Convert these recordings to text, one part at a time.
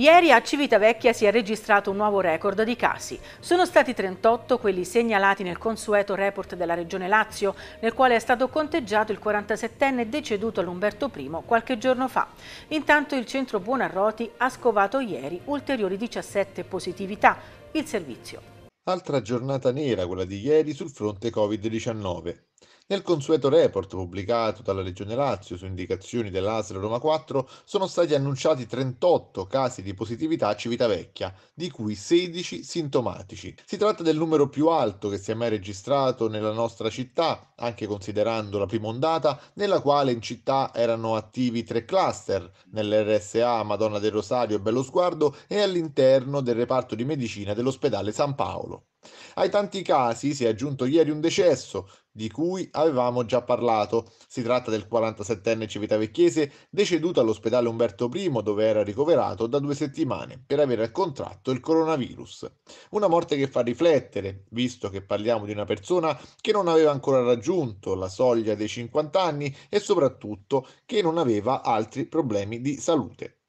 Ieri a Civitavecchia si è registrato un nuovo record di casi. Sono stati 38 quelli segnalati nel consueto report della Regione Lazio, nel quale è stato conteggiato il 47enne deceduto all'Umberto I qualche giorno fa. Intanto il centro Buonarroti ha scovato ieri ulteriori 17 positività. Il servizio. Altra giornata nera quella di ieri sul fronte Covid-19. Nel consueto report pubblicato dalla Regione Lazio su indicazioni dell'ASL Roma 4 sono stati annunciati 38 casi di positività a Civitavecchia, di cui 16 sintomatici. Si tratta del numero più alto che si è mai registrato nella nostra città, anche considerando la prima ondata, nella quale in città erano attivi tre cluster, nell'RSA Madonna del Rosario e Bello Sguardo e all'interno del reparto di medicina dell'ospedale San Paolo. Ai tanti casi si è aggiunto ieri un decesso, di cui avevamo già parlato. Si tratta del 47enne civitavecchiese deceduto all'ospedale Umberto I dove era ricoverato da due settimane per aver contratto il coronavirus. Una morte che fa riflettere, visto che parliamo di una persona che non aveva ancora raggiunto la soglia dei 50 anni e soprattutto che non aveva altri problemi di salute.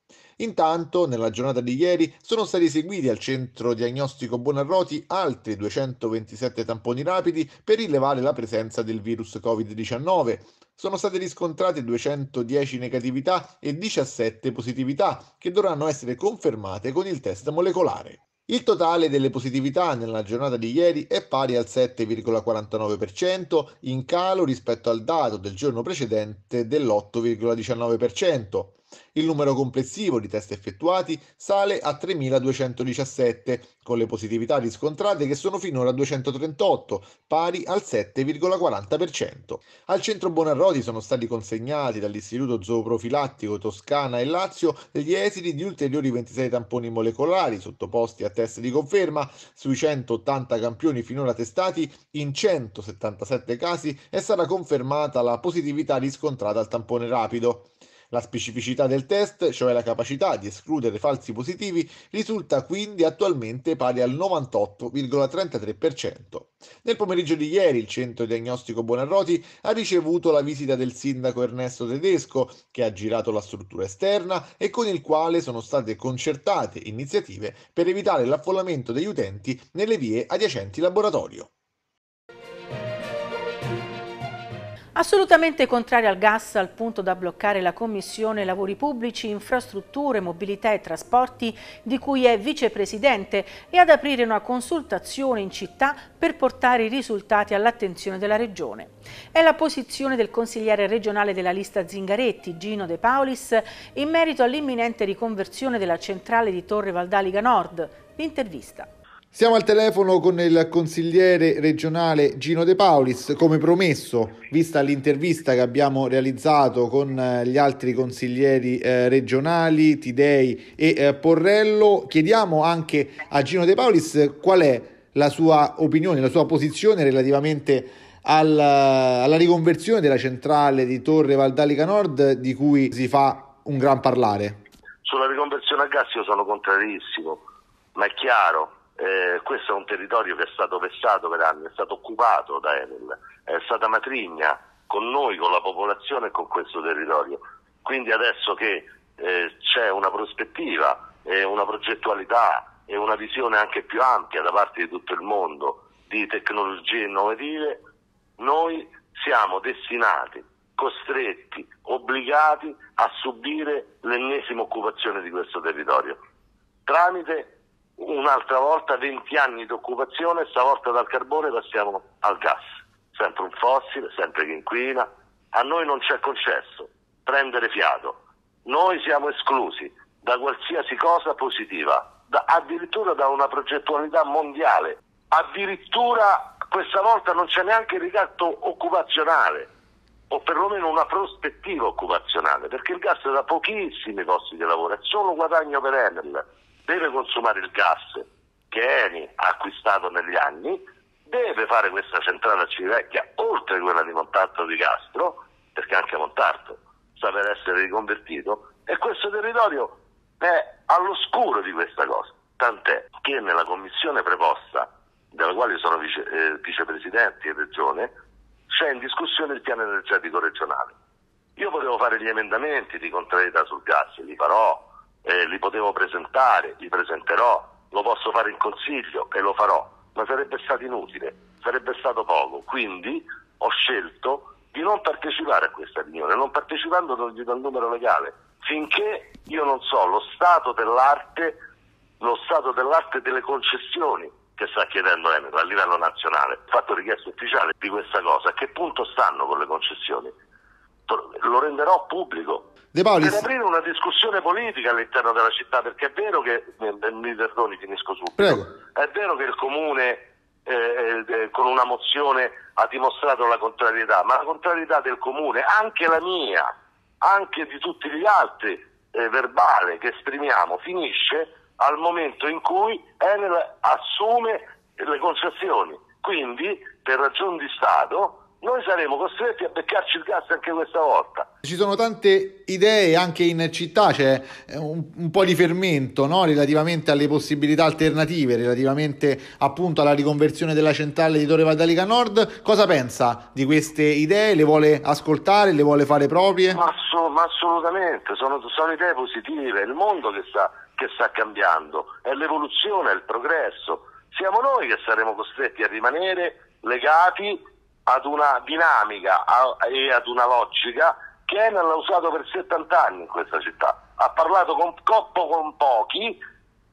Intanto, nella giornata di ieri sono stati eseguiti al centro diagnostico Buonarroti altri 227 tamponi rapidi per rilevare la presenza del virus Covid-19. Sono state riscontrate 210 negatività e 17 positività che dovranno essere confermate con il test molecolare. Il totale delle positività nella giornata di ieri è pari al 7,49%, in calo rispetto al dato del giorno precedente dell'8,19%. Il numero complessivo di test effettuati sale a 3.217, con le positività riscontrate che sono finora 238, pari al 7,40%. Al centro Bonarroti sono stati consegnati dall'Istituto Zooprofilattico Toscana e Lazio gli esiti di ulteriori 26 tamponi molecolari sottoposti a test di conferma. Sui 180 campioni finora testati, in 177 casi è stata confermata la positività riscontrata al tampone rapido. La specificità del test, cioè la capacità di escludere falsi positivi, risulta quindi attualmente pari al 98,33%. Nel pomeriggio di ieri il centro diagnostico Buonarroti ha ricevuto la visita del sindaco Ernesto Tedesco, che ha girato la struttura esterna e con il quale sono state concertate iniziative per evitare l'affollamento degli utenti nelle vie adiacenti laboratorio. Assolutamente contrario al gas al punto da bloccare la Commissione Lavori Pubblici, Infrastrutture, Mobilità e Trasporti di cui è vicepresidente e ad aprire una consultazione in città per portare i risultati all'attenzione della Regione. È la posizione del consigliere regionale della lista Zingaretti, Gino De Paulis, in merito all'imminente riconversione della centrale di Torre Valdaliga Nord. L'intervista. Siamo al telefono con il consigliere regionale Gino De Paulis, come promesso, vista l'intervista che abbiamo realizzato con eh, gli altri consiglieri eh, regionali, Tidei e eh, Porrello, chiediamo anche a Gino De Paulis qual è la sua opinione, la sua posizione relativamente alla, alla riconversione della centrale di Torre Valdalica Nord di cui si fa un gran parlare. Sulla riconversione a gas io sono contrarissimo, ma è chiaro eh, questo è un territorio che è stato vessato per anni, è stato occupato da Enel, è stata matrigna con noi, con la popolazione e con questo territorio. Quindi adesso che eh, c'è una prospettiva, e una progettualità e una visione anche più ampia da parte di tutto il mondo di tecnologie innovative, noi siamo destinati, costretti, obbligati a subire l'ennesima occupazione di questo territorio tramite un'altra volta 20 anni di occupazione, stavolta dal carbone passiamo al gas, sempre un fossile, sempre che inquina. A noi non c'è concesso prendere fiato, noi siamo esclusi da qualsiasi cosa positiva, da, addirittura da una progettualità mondiale, addirittura questa volta non c'è neanche il ricatto occupazionale o perlomeno una prospettiva occupazionale, perché il gas da pochissimi posti di lavoro, è solo guadagno per Enel deve consumare il gas che Eni ha acquistato negli anni, deve fare questa centrale a Civitavecchia oltre quella di Montarto di Castro, perché anche Montarto sta per essere riconvertito, e questo territorio è all'oscuro di questa cosa. Tant'è che nella commissione preposta, della quale sono vice, eh, vicepresidente in regione, c'è in discussione il piano energetico regionale. Io potevo fare gli emendamenti di contrarietà sul gas, li farò, eh, li potevo presentare, li presenterò, lo posso fare in consiglio e lo farò, ma sarebbe stato inutile, sarebbe stato poco. Quindi ho scelto di non partecipare a questa riunione, non partecipando non gli do il numero legale, finché io non so lo stato dell'arte, lo stato dell'arte delle concessioni che sta chiedendo Enel a livello nazionale. Fatto richiesta ufficiale di questa cosa, a che punto stanno con le concessioni? Lo renderò pubblico, De Paulis. Per aprire una discussione politica all'interno della città, perché è vero che, mi perdoni, finisco subito, Prego. è vero che il comune eh, eh, con una mozione ha dimostrato la contrarietà, ma la contrarietà del comune, anche la mia, anche di tutti gli altri, eh, verbale che esprimiamo, finisce al momento in cui Enel assume le concessioni. Quindi, per ragioni di Stato, noi saremo costretti a beccarci il gas anche questa volta. Ci sono tante idee anche in città, c'è un, un po' di fermento no? relativamente alle possibilità alternative, relativamente appunto alla riconversione della centrale di Torre Vaddalica Nord. Cosa pensa di queste idee? Le vuole ascoltare? Le vuole fare proprie? Ma, ass- ma assolutamente, sono, sono, idee positive, è il mondo che sta, che sta cambiando, è l'evoluzione, è il progresso. Siamo noi che saremo costretti a rimanere legati ad una dinamica e ad una logica che Enel ha usato per 70 anni in questa città. Ha parlato con coppo con pochi,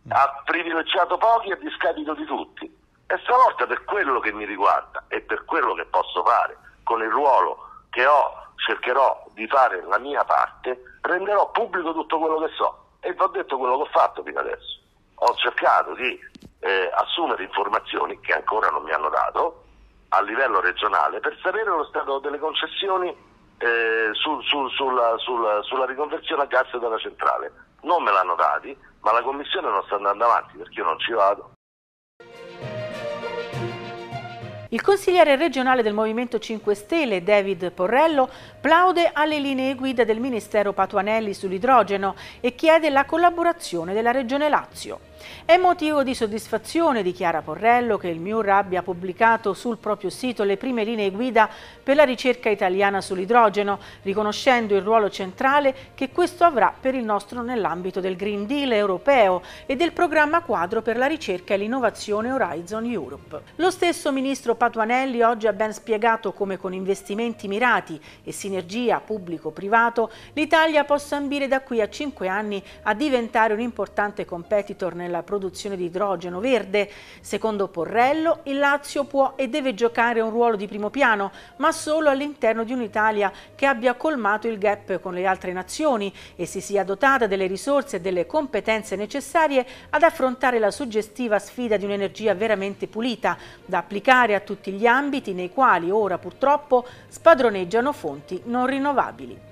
ha privilegiato pochi a discapito di tutti. E stavolta per quello che mi riguarda e per quello che posso fare, con il ruolo che ho, cercherò di fare la mia parte, renderò pubblico tutto quello che so. E vi ho detto quello che ho fatto fino adesso. Ho cercato di eh, assumere informazioni che ancora non mi hanno dato, a livello regionale per sapere lo stato delle concessioni eh, sul, sul, sulla, sulla, sulla, riconversione a gas della centrale. Non me l'hanno dati, ma la commissione non sta andando avanti perché io non ci vado. Il consigliere regionale del Movimento 5 Stelle, David Porrello, plaude alle linee guida del Ministero Patuanelli sull'idrogeno e chiede la collaborazione della Regione Lazio. È motivo di soddisfazione, dichiara Porrello, che il MIUR abbia pubblicato sul proprio sito le prime linee guida per la ricerca italiana sull'idrogeno, riconoscendo il ruolo centrale che questo avrà per il nostro nell'ambito del Green Deal europeo e del programma quadro per la ricerca e l'innovazione Horizon Europe. Lo stesso ministro Patuanelli oggi ha ben spiegato come con investimenti mirati e sinergia pubblico-privato l'Italia possa ambire da qui a cinque anni a diventare un importante competitor nella nella produzione di idrogeno verde. Secondo Porrello, il Lazio può e deve giocare un ruolo di primo piano, ma solo all'interno di un'Italia che abbia colmato il gap con le altre nazioni e si sia dotata delle risorse e delle competenze necessarie ad affrontare la suggestiva sfida di un'energia veramente pulita, da applicare a tutti gli ambiti nei quali ora purtroppo spadroneggiano fonti non rinnovabili.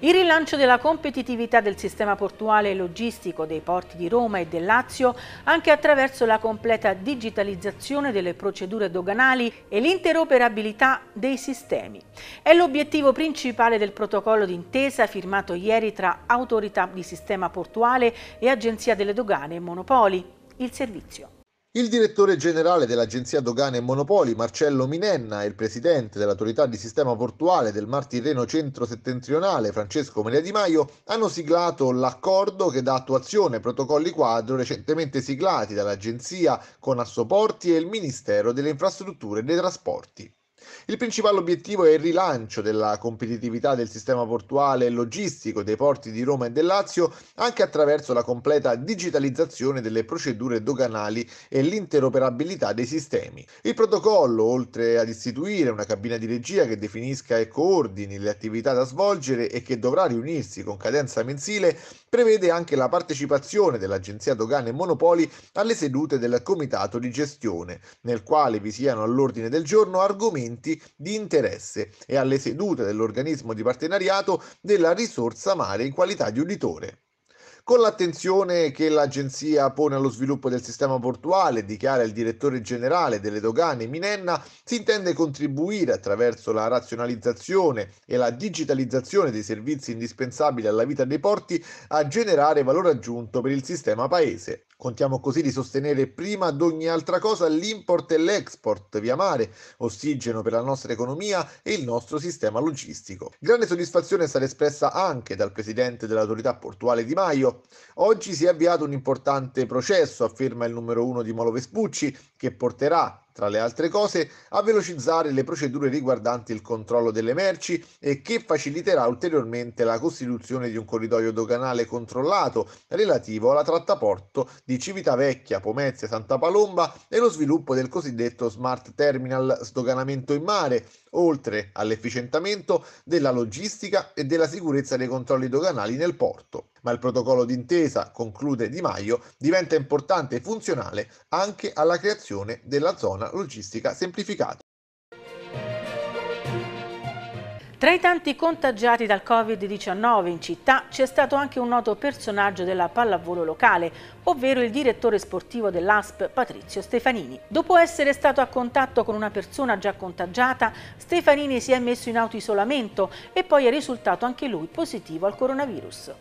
Il rilancio della competitività del sistema portuale e logistico dei porti di Roma e del Lazio anche attraverso la completa digitalizzazione delle procedure doganali e l'interoperabilità dei sistemi. È l'obiettivo principale del protocollo d'intesa firmato ieri tra Autorità di Sistema Portuale e Agenzia delle Dogane e Monopoli. Il servizio. Il direttore generale dell'Agenzia Dogane e Monopoli, Marcello Minenna, e il presidente dell'autorità di sistema portuale del Mar Tirreno centro-settentrionale, Francesco Maria Di Maio, hanno siglato l'accordo che dà attuazione ai protocolli quadro recentemente siglati dall'Agenzia con Assoporti e il Ministero delle Infrastrutture e dei Trasporti. Il principale obiettivo è il rilancio della competitività del sistema portuale e logistico dei porti di Roma e del Lazio anche attraverso la completa digitalizzazione delle procedure doganali e l'interoperabilità dei sistemi. Il protocollo, oltre ad istituire una cabina di regia che definisca e coordini le attività da svolgere e che dovrà riunirsi con cadenza mensile, prevede anche la partecipazione dell'Agenzia Dogane e Monopoli alle sedute del Comitato di gestione, nel quale vi siano all'ordine del giorno argomenti di interesse e alle sedute dell'organismo di partenariato della risorsa mare in qualità di uditore. Con l'attenzione che l'agenzia pone allo sviluppo del sistema portuale, dichiara il direttore generale delle dogane Minenna, si intende contribuire attraverso la razionalizzazione e la digitalizzazione dei servizi indispensabili alla vita dei porti a generare valore aggiunto per il sistema paese. Contiamo così di sostenere prima di ogni altra cosa l'import e l'export via mare, ossigeno per la nostra economia e il nostro sistema logistico. Grande soddisfazione è stata espressa anche dal presidente dell'autorità portuale Di Maio. Oggi si è avviato un importante processo, afferma il numero uno di Molo Vespucci, che porterà tra le altre cose, a velocizzare le procedure riguardanti il controllo delle merci e che faciliterà ulteriormente la costituzione di un corridoio doganale controllato relativo alla trattaporto di Civitavecchia, Pomezia, Santa Palomba e lo sviluppo del cosiddetto Smart Terminal sdoganamento in mare, oltre all'efficientamento della logistica e della sicurezza dei controlli doganali nel porto. Ma il protocollo d'intesa, conclude Di Maio, diventa importante e funzionale anche alla creazione della zona logistica semplificata. Tra i tanti contagiati dal Covid-19 in città c'è stato anche un noto personaggio della pallavolo locale, ovvero il direttore sportivo dell'ASP Patrizio Stefanini. Dopo essere stato a contatto con una persona già contagiata, Stefanini si è messo in autoisolamento e poi è risultato anche lui positivo al coronavirus.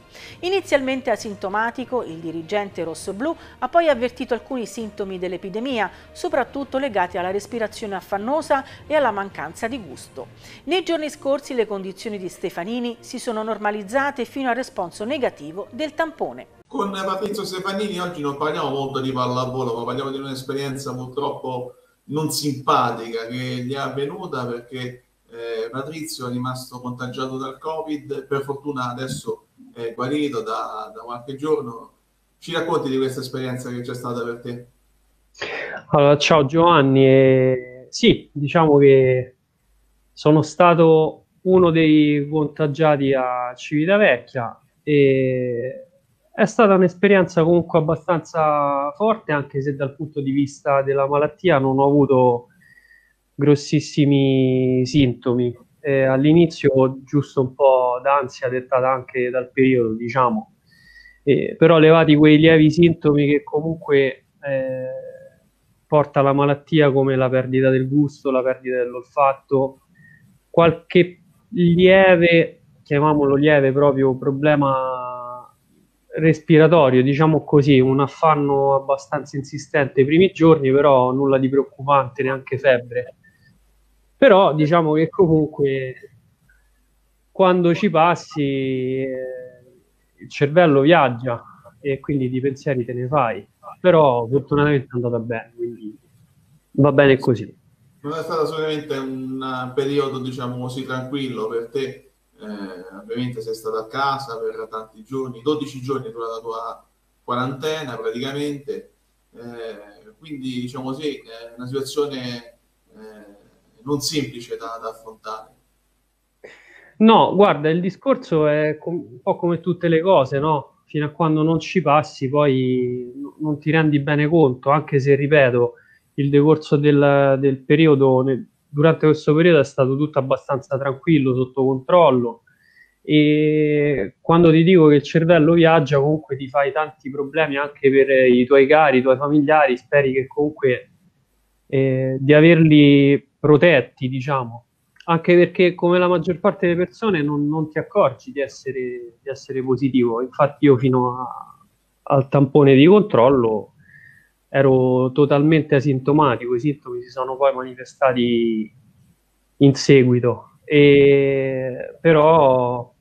Inizialmente asintomatico, il dirigente rossoblù ha poi avvertito alcuni sintomi dell'epidemia, soprattutto legati alla respirazione affannosa e alla mancanza di gusto. Nei giorni scorsi le condizioni di Stefanini si sono normalizzate fino al responso negativo del tampone. Con Patrizio Stefanini oggi non parliamo molto di pallavolo, ma parliamo di un'esperienza purtroppo non simpatica che gli è avvenuta perché eh, Patrizio è rimasto contagiato dal Covid, per fortuna adesso è guarito da, da qualche giorno. Ci racconti di questa esperienza che c'è stata per te? Allora, ciao Giovanni, eh, sì, diciamo che sono stato uno dei contagiati a Civitavecchia e è stata un'esperienza comunque abbastanza forte anche se dal punto di vista della malattia non ho avuto grossissimi sintomi. Eh, all'inizio giusto un po' d'ansia dettata anche dal periodo diciamo. Eh, però levati quei lievi sintomi che comunque eh, porta la malattia come la perdita del gusto la perdita dell'olfatto qualche lieve, chiamiamolo lieve proprio, problema respiratorio, diciamo così, un affanno abbastanza insistente i primi giorni, però nulla di preoccupante, neanche febbre. Però diciamo che comunque quando ci passi eh, il cervello viaggia e quindi di pensieri te ne fai. Però fortunatamente è andata bene, quindi va bene così non è stato assolutamente un periodo, diciamo così, tranquillo per te. Eh, ovviamente sei stato a casa per tanti giorni, 12 giorni dura la tua quarantena praticamente, eh, quindi diciamo così, è una situazione eh, non semplice da, da, affrontare. No, guarda, il discorso è un po' come tutte le cose, no? Fino a quando non ci passi, poi non ti rendi bene conto, anche se, ripeto, il decorso del, del periodo, nel, durante questo periodo è stato tutto abbastanza tranquillo, sotto controllo. E quando ti dico che il cervello viaggia comunque ti fai tanti problemi anche per i tuoi cari, i tuoi familiari, speri che comunque eh, di averli protetti, diciamo, anche perché come la maggior parte delle persone non, non ti accorgi di essere, di essere, positivo, infatti io fino a, al tampone di controllo ero totalmente asintomatico, i sintomi si sono poi manifestati in seguito, e, però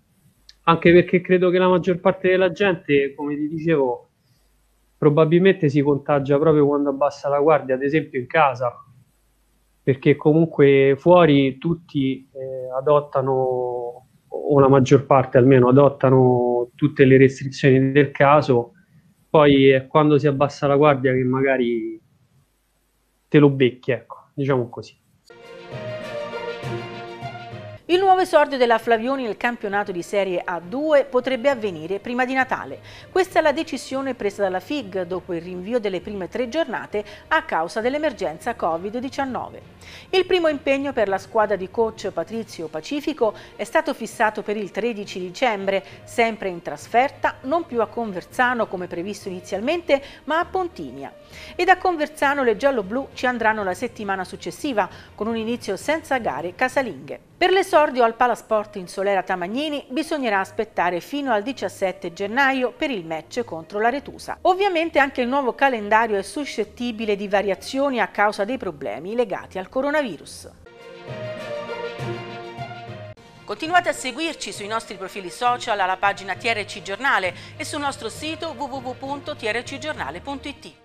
anche perché credo che la maggior parte della gente, come ti dicevo, probabilmente si contagia proprio quando abbassa la guardia, ad esempio in casa, perché comunque fuori tutti eh, adottano, o la maggior parte almeno, adottano tutte le restrizioni del caso poi è quando si abbassa la guardia che magari te lo becchi, ecco, diciamo così. Il nuovo esordio della Flavioni nel campionato di Serie A2 potrebbe avvenire prima di Natale. Questa è la decisione presa dalla FIG dopo il rinvio delle prime tre giornate a causa dell'emergenza Covid-19. Il primo impegno per la squadra di coach Patrizio Pacifico è stato fissato per il 13 dicembre, sempre in trasferta, non più a Conversano come previsto inizialmente, ma a Pontinia. E da Conversano le giallo-blu ci andranno la settimana successiva, con un inizio senza gare casalinghe. Per le L'esordio al Palasport in Solera Tamagnini bisognerà aspettare fino al 17 gennaio per il match contro la Retusa. Ovviamente anche il nuovo calendario è suscettibile di variazioni a causa dei problemi legati al coronavirus. Continuate a seguirci sui nostri profili social alla pagina TRC Giornale e sul nostro sito www.trcgiornale.it.